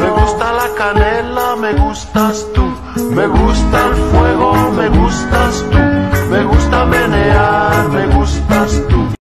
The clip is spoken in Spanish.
Me gusta la canela, me gustas tú, me gusta el fuego.